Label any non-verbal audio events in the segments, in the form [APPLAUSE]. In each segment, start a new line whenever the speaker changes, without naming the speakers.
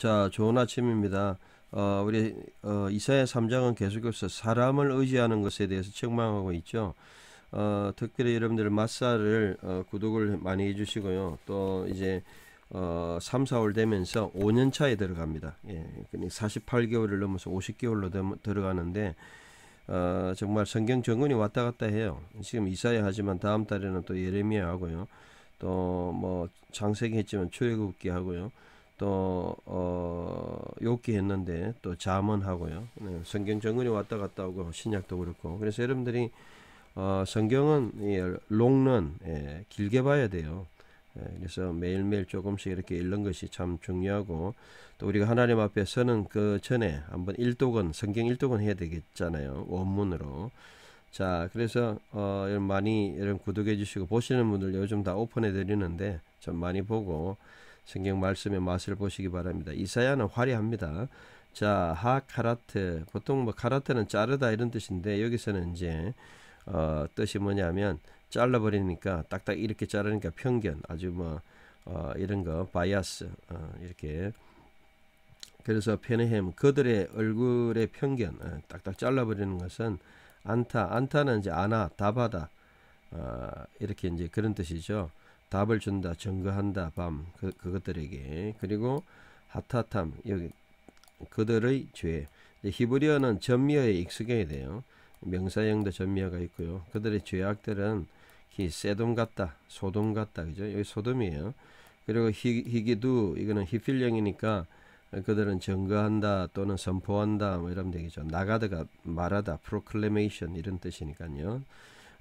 자, 좋은 아침입니다. 어, 우리 어, 이사야 3장은 계속해서 사람을 의지하는 것에 대해서 책망하고 있죠. 어, 특별히 여러분들 마사를 어, 구독을 많이 해주시고요. 또 이제 어, 3, 4월 되면서 5년 차에 들어갑니다. 예, 48개월을 넘어서 50개월로 들어가는데 어, 정말 성경 정원이 왔다 갔다 해요. 지금 이사야 하지만 다음 달에는 또 예레미야 하고요. 또 뭐 장세기 했지만 출애굽기 하고요. 또 어, 욥기 했는데 또 잠언하고요. 네, 성경 정원이 왔다 갔다 하고 신약도 그렇고. 그래서 여러분들이 어, 성경은 예, 롱런 예, 길게 봐야 돼요. 예, 그래서 매일매일 조금씩 이렇게 읽는 것이 참 중요하고 또 우리가 하나님 앞에 서는 그 전에 한번 일독은 성경 일독은 해야 되겠잖아요. 원문으로. 자, 그래서 어, 여러분 많이 여러분 구독해 주시고 보시는 분들 요즘 다 오픈해 드리는데 좀 많이 보고 성경 말씀의 맛을 보시기 바랍니다. 이사야는 화려합니다. 자, הכרת 보통 뭐 כרת는 자르다 이런 뜻인데 여기서는 이제 어, 뜻이 뭐냐면 잘라버리니까 딱딱 이렇게 자르니까 편견 아주 뭐 어, 이런 거 bias 어, 이렇게 그래서 פניהם 그들의 얼굴의 편견 어, 딱딱 잘라버리는 것은 안타 안타는 이제 아나 답하다 어, 이렇게 이제 그런 뜻이죠. 답을 준다 증거한다 밤 그, 그것들에게 그리고 하타탐 여기 그들의 죄 히브리어는 전미어에 익숙해야 돼요. 명사형도 전미어가 있고요. 그들의 죄악들은 히 세돔 같다, 소돔 같다, 그죠? 여기 소돔이에요. 그리고 히, 히기두 이거는 히필령이니까 그들은 증거한다 또는 선포한다 뭐 이러면 되겠죠. 나가다가 말하다, 프로클레메이션 이런 뜻이니까요.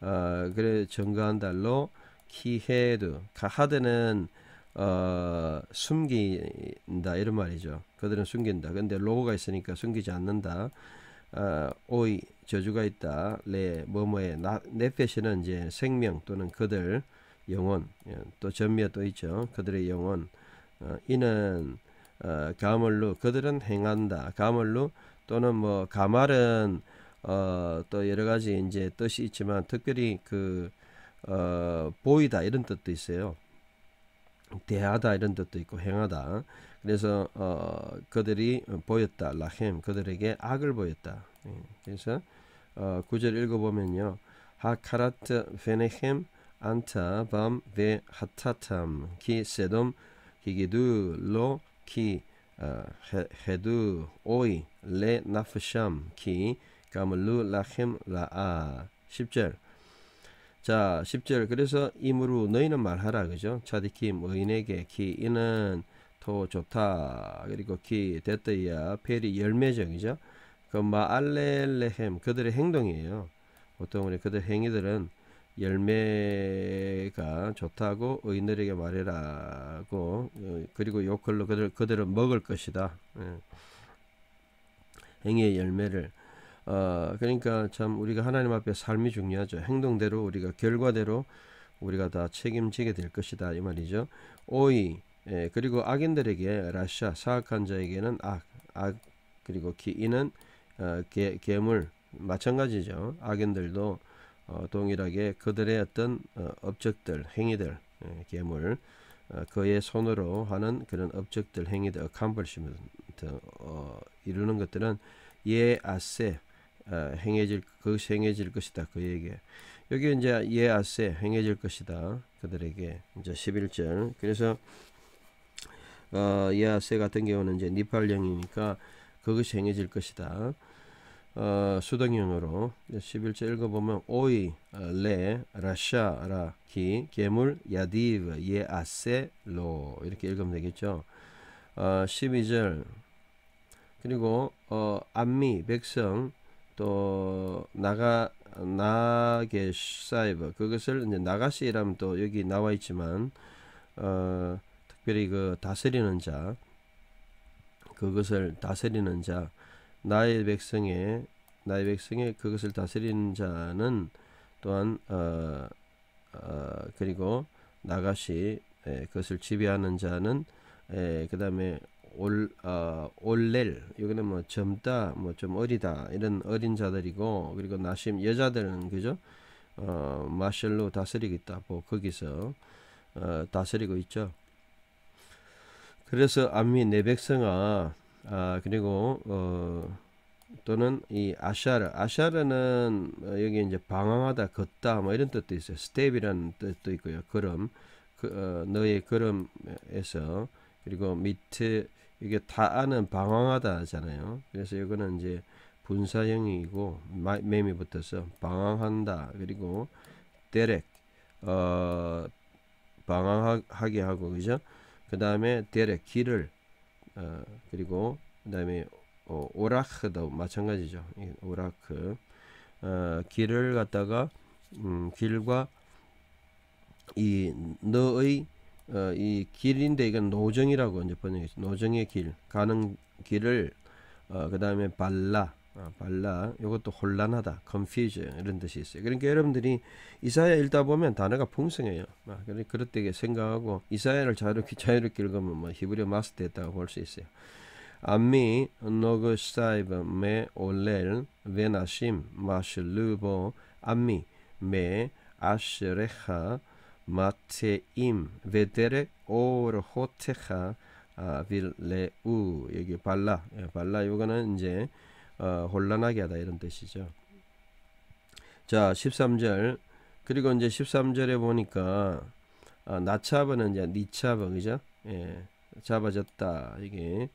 어, 그래 증거한다로 키헤드 하드는 어, 숨긴다 이런 말이죠. 그들은 숨긴다. 근데 로고가 있으니까 숨기지 않는다. 어, 오이 저주가 있다. 레 뭐뭐에 네페시는 이제 생명 또는 그들 영혼 예, 또 전미에 또 있죠. 그들의 영혼 어, 이는 어, 가물로 그들은 행한다. 가물로 또는 뭐 가말은 어, 또 여러 가지 이제 뜻이 있지만 특별히 그 어, 보이다 이런 뜻도 있어요. 대하다 이런 뜻도 있고 행하다. 그래서 어, 그들이 보였다. 라헴 그들에게 악을 보였다. 예, 그래서 어, 구절 읽어보면요. 하카라트 페네헴 안타 밤 베 하타탐 키 세돔 기기두 로키 어, 헤두 오이 레 나프샴 키 가물루 라헴 라아 10절 자 10절. 그래서 이므로 너희는 말하라. 그죠? 차디킴 의인에게 키 이는 더 좋다. 그리고 키 데트야. 페리 열매정이죠? 그 마 알렐레헴 그들의 행동이에요. 보통 우리 그들 행위들은 열매가 좋다고 의인들에게 말해라고 어, 그리고 요걸로 그들 그들은 먹을 것이다. 예. 행위의 열매를 어 그러니까 참 우리가 하나님 앞에 삶이 중요하죠. 행동대로 우리가 결과대로 우리가 다 책임지게 될 것이다 이 말이죠. 오이 예, 그리고 악인들에게 라샤 사악한 자에게는 악, 악 그리고 기인은 어, 개, 괴물 마찬가지죠. 악인들도 어, 동일하게 그들의 어떤 어, 업적들, 행위들, 예, 괴물 어, 그의 손으로 하는 그런 업적들, 행위들, accomplishment 어, 이루는 것들은 예 아세 어, 행해질 그것이 행해질 것이다. 그에게 여기 이제 예 아세 행해질 것이다. 그들에게 이제 11절. 그래서 어, 예 아세 같은 경우는 이제 니팔령이니까 그것이 행해질 것이다. 어, 수동형으로 11절 읽어보면 오이 어, 레 라샤 라 기 괴물 야디브 예 아세 로 이렇게 읽으면 되겠죠. 어, 12절. 그리고 어, 암미 백성 또 나가 나게 사이브 그것을 이제 나가시라면 또 여기 나와 있지만 어, 특별히 그 다스리는 자 그것을 다스리는 자 나의 백성의 나의 백성의 그것을 다스리는 자는 또한 어, 어, 그리고 나가시 에, 그것을 지배하는 자는 그 다음에 올 어, 올렐 여기는 뭐 젊다 뭐 좀 어리다 이런 어린 자들이고 그리고 나심 여자들은 그죠? 어, 마셜로 다스리고 있다. 뭐 거기서 어, 다스리고 있죠. 그래서 암미 내 백성아 아 그리고 어 또는 이 아샤르 아샤르는 어, 여기 이제 방황하다 걷다 뭐 이런 뜻도 있어요. 스텝이라는 뜻도 있고요. 걸음 그, 어, 너의 걸음에서 그리고 밑에 이게 다 아는 방황하다잖아요. 그래서 이거는 이제 분사형이고 맴이 붙어서 방황한다. 그리고 데렉 어 방황하게 하고 그죠? 그 다음에 데렉 길을 어 그리고 그 다음에 어, 오라크도 마찬가지죠. 오라크. 어, 길을 갖다가 음, 길과 이 너의 어, 이 길인데 이건 노정이라고 이제 번역했죠 노정의 길 가는 길을 어, 그 다음에 בלע. 아, בלע. 이것도 혼란하다 confusion 이런 뜻이 있어요. 그러니까 여러분들이 이사야 읽다 보면 단어가 풍성해요. 아, 때 생각하고 이사야를 자유롭게 자유롭게 읽으면 뭐 히브리어 마스터 했다고 볼 수 있어요. עמי נגשיו מעולל ונשים משלו בו עמי מאשריך מתעים ודרך ארחתיך 아, בלעו 여기 בלע 예, בלע 이거는 이제 어, 혼란하게 하다 이런 뜻이죠. 자, 13절. 그리고 이제 13절에 보니까 아, נצב는 이제 נצב 그죠? 예. 잡아졌다. 이게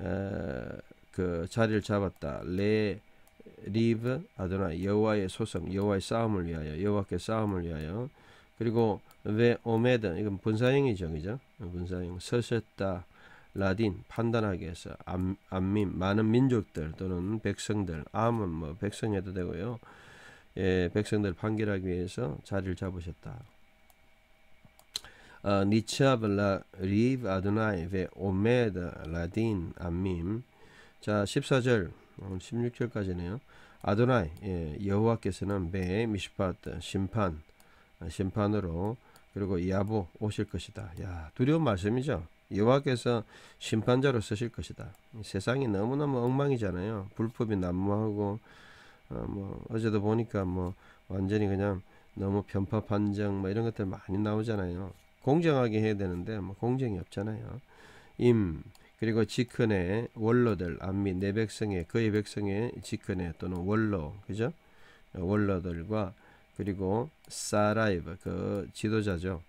에, 그 자리를 잡았다. לריב יהוה 여호와의 소송 여호와의 싸움을 위하여 여호와께 싸움을 위하여 그리고 ועמד 이건 분사형이죠 그죠 분사형 서셨다 לדין 판단하기 위해서 עם, עמים 많은 민족들 또는 백성들 עם은 뭐 백성해도 되고요. 예, 백성들 판결하기 위해서 자리를 잡으셨다. 어, נצב לריב יהוה ועמד לדין עמים 자 14절 16절까지네요. 아도나이 예, 여호와께서는 베 미시파트 심판 심판으로 그리고 야보 오실 것이다. 야 두려운 말씀이죠. 여호와께서 심판자로 쓰실 것이다. 세상이 너무너무 엉망이잖아요. 불법이 난무하고 어, 뭐 어제도 보니까 뭐 완전히 그냥 너무 편파 판정 뭐 이런 것들 많이 나오잖아요. 공정하게 해야 되는데 뭐 공정이 없잖아요. 임 그리고 지크네 원로들 안미 내 백성의 그의 백성의 지크네 또는 원로 그죠? 원로들과 그리고 사라이브 그 지도자죠.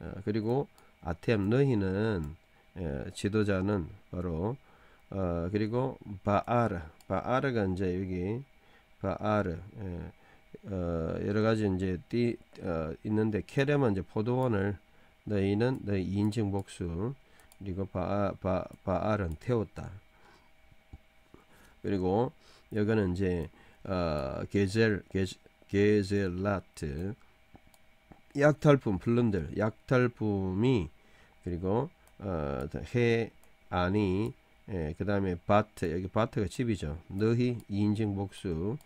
어, 그리고 아템 너희는 예, 지도자는 바로 어, 그리고 바아르 바아르가 이제 여기 바아르 예, 어, 여러 가지 이제 띠 어, 있는데 케렘은 이제 포도원을 너희는 너희 인증 복수 그리고 바아 바 바알은 태웠다. 그리고 여기는 이제 어, 게젤 게, 게젤라트 약탈품 플런들 약탈품이 그리고 어, 해 아니 예, 그 다음에 바트 여기 바트가 집이죠. 너희 인증 복수.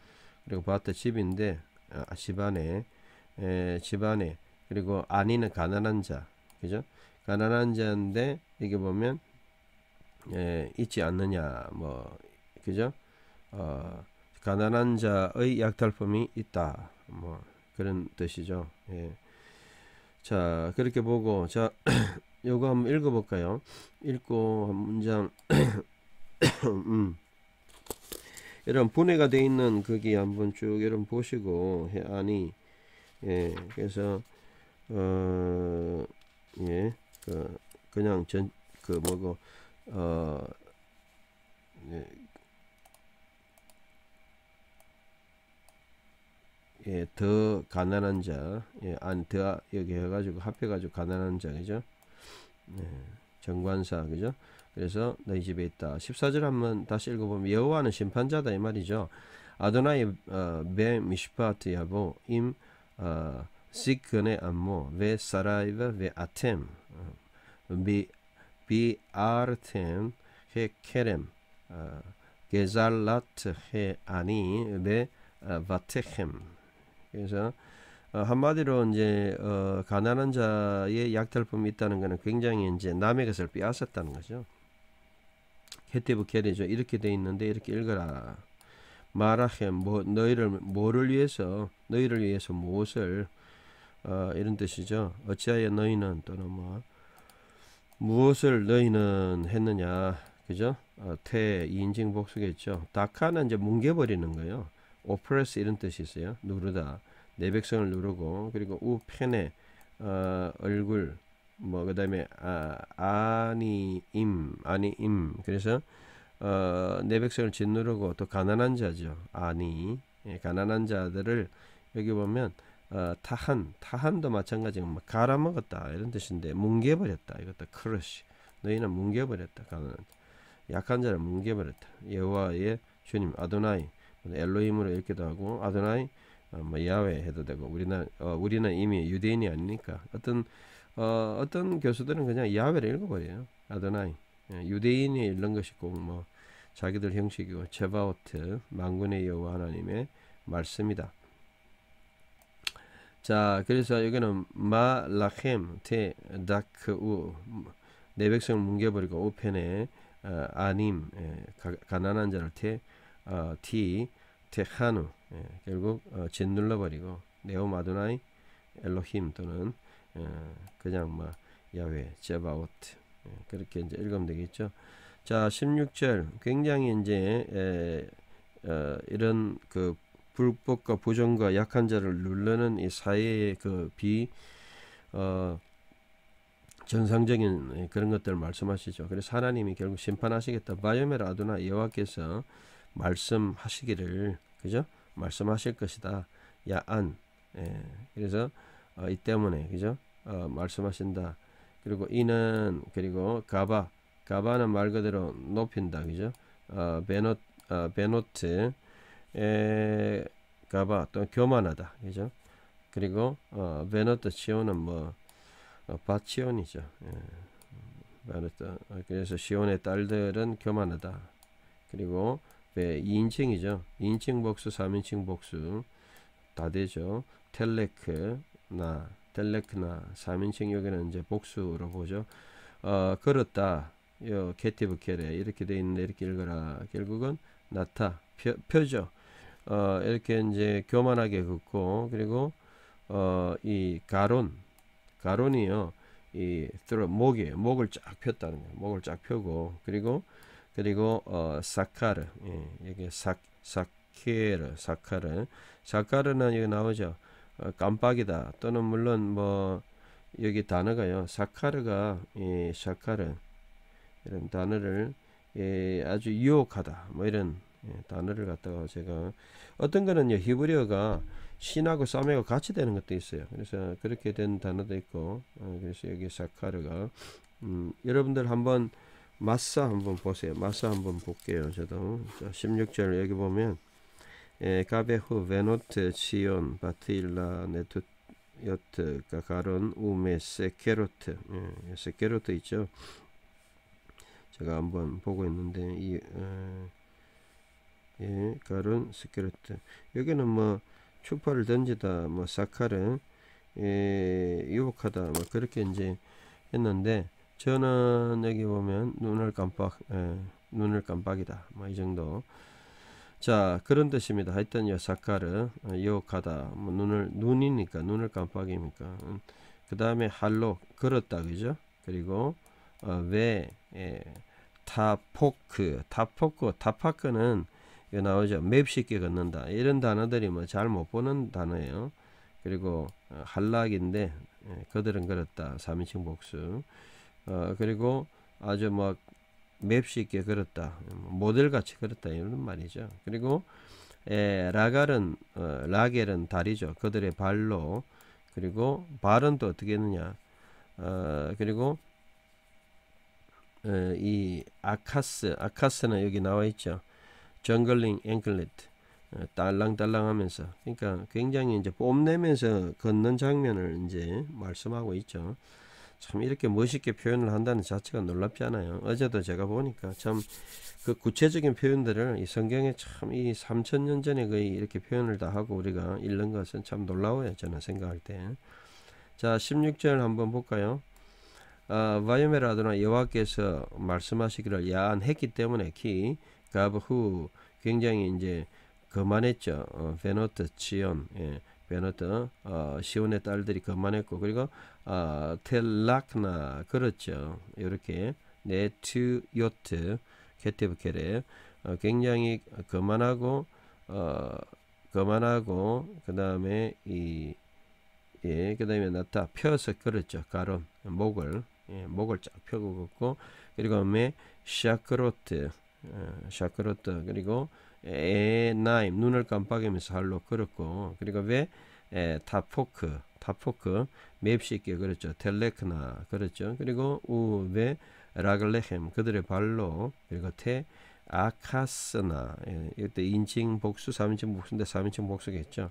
그리고 바트 집인데 아, 집안에 예, 집안에. 그리고 아니는 가난한 자. 그죠? 가난한 자인데 이게 보면 예, 있지 않느냐. 뭐 그죠? 어, 가난한 자의 약탈품이 있다 뭐 그런 뜻이죠 예. 자 그렇게 보고 자 [CLEARS THROAT] 요거 한번 읽어볼까요? 읽고 한 문장 [CLEARS THROAT] 음. 여러분 분해가 돼 있는 거기 한번 쭉 여러분 보시고 해안이 예 그래서 어 예 그 그냥 전 그 뭐고 어 예, 예, 더 가난한 자, 예, 안, 더, 여기 해가지고, 합해가지고 가난한 자, 그죠? 네, 정관사 그죠? 그래서 너희 집에 있다. 14절 한번 다시 읽어보면 여호와는 심판자다 이 말이죠. יהוה 어, במשפט יבוא עם 어, זקני עמו ושריו ואתם 어, ב, בערתם הכרם 어, גזלת העני ב 어, בתיכם 그래서 어, 한마디로 이제 어, 가난한 자의 약탈품이 있다는 것은 굉장히 이제 남의 것을 빼앗았다는 거죠. כתיב קרי죠. 이렇게 돼 있는데 이렇게 읽어라. מלכם 뭐 너희를 뭐를 위해서 너희를 위해서 무엇을 어, 이런 뜻이죠. 어찌하여 너희는 또는 뭐 무엇을 너희는 했느냐 그죠? 어, ת 2인칭 복수겠죠. דכא는 이제 뭉개버리는 거예요. oppress 이런 뜻이 있어요. 누르다. 내 백성을 누르고 그리고 ופני 어, 얼굴 뭐 그다음에 아, עניים עניים. 그래서 어, 내 백성을 짓누르고 또 가난한 자죠. עני. 예, 가난한 자들을 여기 보면 어, טחן טחן도 마찬가지고 뭐 갈아먹었다 이런 뜻인데 뭉개버렸다. 이것도 crush. 너희는 뭉개버렸다. 가난한. 약한 자를 뭉개버렸다. 여호와의 주님 אדני אלהים으로 읽기도 하고 אדני 어, 뭐 야훼 해도 되고 우리는 어, 우리는 이미 유대인이 아니니까 어떤 어, 어떤 교수들은 그냥 야외를 읽어버려요 아도나이 예, 유대인이 읽는 것이 꼭뭐 자기들 형식이고 제바오트 만군의 여호와 하나님의 말씀이다. 자 그래서 여기는 마라켐 테 다크 우 내 백성을 뭉개버리고 우편에 어, 아님 예, 가, 난한 자를 테 어, 티 테하누 예, 결국 어, 짓눌러 버리고 네오 마도나이 엘로힘 또는 어, 그냥 뭐 야외 제바오트 예, 그렇게 이제 읽으면 되겠죠. 자 16절 굉장히 이제 에, 어, 이런 그 불법과 부정과 약한 자를 누르는 이 사회의 그 비 어, 정상적인 그런 것들을 말씀하시죠. 그래서 하나님이 결국 심판하시겠다. 바이오멜 아도나 여호와께서 말씀하시기를 그죠? 말씀하실 것이다. 야안. 예. 그래서 어, 이 때문에 그죠? 어, 말씀하신다. 그리고 이는 그리고 가바 가바는 말 그대로 높인다. 그죠? 어, 베노 어, 에 가바 또 교만하다. 그죠? 그리고 어, 베노트 치오는 뭐 어, 바치온이죠. 예. 베노트 어, 그래서 시온의 딸들은 교만하다. 그리고 네, 2인칭이죠. 2인칭 복수, 3인칭 복수 다 되죠. 텔레크나 텔레크나 3인칭 여기는 이제 복수로 보죠. 어, 걸었다. 요 게티브 캐레 이렇게 돼 있는데 이렇게 읽어라. 결국은 나타 표, 표죠. 어, 이렇게 이제 교만하게 긋고 그리고 어, 이 가론 가론이요. 이 목에 목을 쫙 폈다는 거예요. 목을 쫙 펴고 그리고 그리고 어, 사카르 예, 여기 사 사케르 사카르 사카르는 여기 나오죠. 어, 깜빡이다 또는 물론 뭐 여기 단어가요. 사카르가 이 사카르 이런 단어를 예, 아주 유혹하다 뭐 이런 예, 단어를 갖다가 제가 어떤 거는요 히브리어가 신하고 쌈하고 같이 되는 것도 있어요. 그래서 그렇게 된 단어도 있고 어, 그래서 여기 사카르가 음, 여러분들 한번 마사 한번 보세요. 마사 한번 볼게요. 저도 자, 16절 여기 보면 예, 가베후 베노트 치온 바티일라 네트 여트 가가론 우메 세케로트 예, 세케로트 있죠. 제가 한번 보고 있는데 이 어, 예, 가론 스케르트 여기는 뭐 추파를 던지다 뭐 사카를 예, 유혹하다 뭐 그렇게 이제 했는데 저는 여기 보면 눈을 깜빡 예, 눈을 깜빡이다 뭐 이 정도 자 그런 뜻입니다 하여튼 요 사카르 어, 뭐 눈을 눈이니까 눈을 깜빡입니까 음, 그 다음에 할로 걸었다 그죠 그리고 어, 왜 예, 타포크, 타포크, 타파크는 이거 나오죠. 맵 쉽게 걷는다. 이런 단어들이 뭐 잘 못 보는 단어예요. 그리고 어, 한락인데 예, 그들은 걸었다. 3인칭 복수. 어, 그리고 아주 뭐 맵쉽게 걸었다. 모델같이 걸었다. 이런 말이죠. 그리고 에, 라갈은 어, 라겔은 다리죠. 그들의 발로 그리고 발은 또 어떻게 했느냐. 어, 그리고 어, 이 아카스 아카스는 여기 나와 있죠. 정글링 앵클렛 어, 딸랑딸랑 하면서 그러니까 굉장히 이제 뽐내면서 걷는 장면을 이제 말씀하고 있죠. 참 이렇게 멋있게 표현을 한다는 자체가 놀랍지 않아요. 어제도 제가 보니까 참 그 구체적인 표현들을 이 성경에 참 이 3천 년 전에 거의 이렇게 표현을 다 하고 우리가 읽는 것은 참 놀라워요. 저는 생각할 때. 자, 16절 한번 볼까요? 아, 바이오메라드나 여호와께서 말씀하시기를 야한했기 때문에 키 가브 후 굉장히 이제 거만했죠. 어, 베노트 치온 예, 베너드 어, 시온의 딸들이 거만했고 그리고 어, 텔락나 그렇죠. 이렇게 네트 요트 케티브 케레 어, 굉장히 거만하고 어, 거만하고 그 다음에 이 예, 그 다음에 나타 펴서 끌었죠. 가론 목을 예, 목을 쫙 펴고 걷고 그리고 다음에 샤크로트 어, 샤크로트 그리고 에나임 눈을 깜빡이면서 할로 걸었고 그리고 왜? 에, 타포크 타포크 맵시게 그랬죠. 텔레크나 그랬죠. 그리고 우베 라글레헴 그들의 발로 그리고 테 아카스나 예, 이때 인칭 복수 3인칭 복수인데 3인칭 복수겠죠.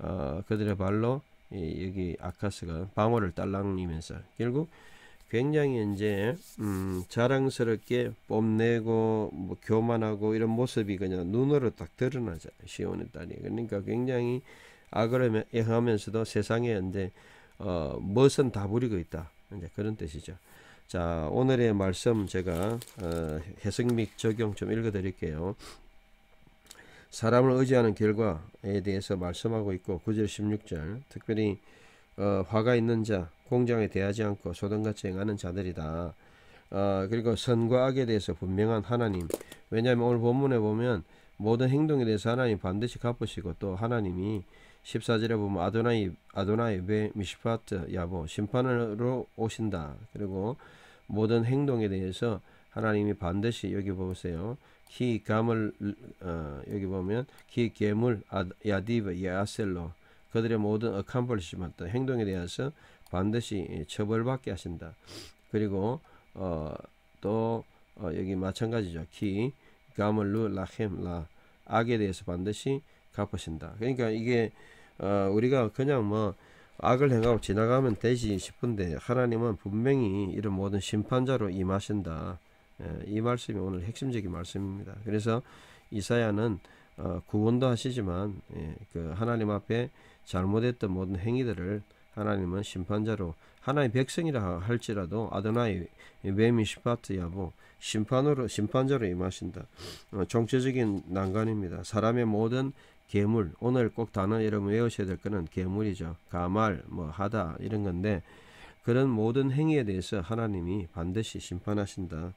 어, 그들의 발로 예, 여기 아카스가 방어를 딸랑이면서 결국 굉장히 이제 음, 자랑스럽게 뽐내고 뭐 교만하고 이런 모습이 그냥 눈으로 딱 드러나잖아요. 시온의 딸이. 그러니까 굉장히 악을 행하면서도 세상에 이제 어, 멋은 다 부리고 있다. 이제 그런 뜻이죠. 자, 오늘의 말씀 제가 어, 해석 및 적용 좀 읽어 드릴게요. 사람을 의지하는 결과에 대해서 말씀하고 있고 9절 16절 특별히 어, 화가 있는 자 공장에 대하지 않고 소등같이 행하는 자들이다. 어, 그리고 선과 악에 대해서 분명한 하나님. 왜냐하면 오늘 본문에 보면 모든 행동에 대해서 하나님 반드시 갚으시고 또 하나님이 14절에 보면 아도나이 아도나이 베 미시파트 야보 심판으로 오신다. 그리고 모든 행동에 대해서 하나님이 반드시 여기 보세요. 키 감을 어, 여기 보면 키 괴물 야디브 야셀로 그들의 모든 어캄벌시먼트 행동에 대해서 반드시 처벌받게 하신다. 그리고 어, 또 어, 여기 마찬가지죠. 키 가물루 라헴 라 악에 대해서 반드시 갚으신다. 그러니까 이게 어, 우리가 그냥 뭐 악을 행하고 지나가면 되지 싶은데 하나님은 분명히 이런 모든 심판자로 임하신다. 예, 이 말씀이 오늘 핵심적인 말씀입니다. 그래서 이사야는 어, 구원도 하시지만 예, 그 하나님 앞에 잘못했던 모든 행위들을 하나님은 심판자로 하나의 백성이라 할지라도 아도나이 베미시파트 야보 심판으로 심판자로 임하신다. 어, 정체적인 난관입니다. 사람의 모든 괴물 오늘 꼭 단어 여러분 외우셔야 될 거는 괴물이죠. 가말 뭐 하다 이런 건데 그런 모든 행위에 대해서 하나님이 반드시 심판하신다.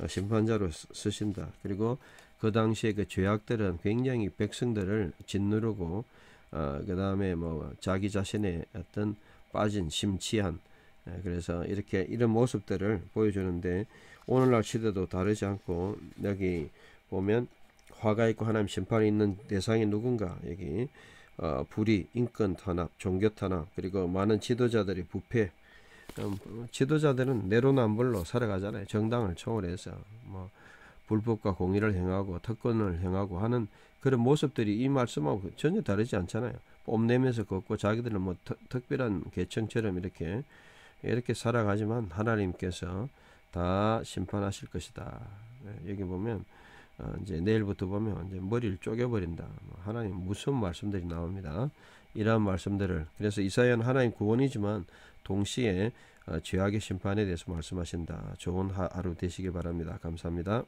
어, 심판자로 쓰신다. 그리고 그 당시에 그 죄악들은 굉장히 백성들을 짓누르고 어, 그 다음에 뭐 자기 자신의 어떤 빠진 심취한 예, 그래서 이렇게 이런 모습들을 보여주는데 오늘날 시대도 다르지 않고 여기 보면 화가 있고 하나님 심판이 있는 대상이 누군가? 여기 어, 불의, 인권 탄압, 종교 탄압 그리고 많은 지도자들이 부패. 음, 지도자들은 내로남불로 살아가잖아요. 정당을 초월해서. 뭐 불법과 공의를 행하고 특권을 행하고 하는 그런 모습들이 이 말씀하고 전혀 다르지 않잖아요. 뽐내면서 걷고 자기들은 뭐特, 특별한 계층처럼 이렇게 이렇게 살아가지만 하나님께서 다 심판하실 것이다. 네, 여기 보면 어, 이제 내일부터 보면 이제 머리를 쪼개버린다. 뭐 하나님 무슨 말씀들이 나옵니다. 이러한 말씀들을 그래서 이사야는 하나님 구원이지만 동시에 어, 죄악의 심판에 대해서 말씀하신다. 좋은 하루 되시기 바랍니다. 감사합니다.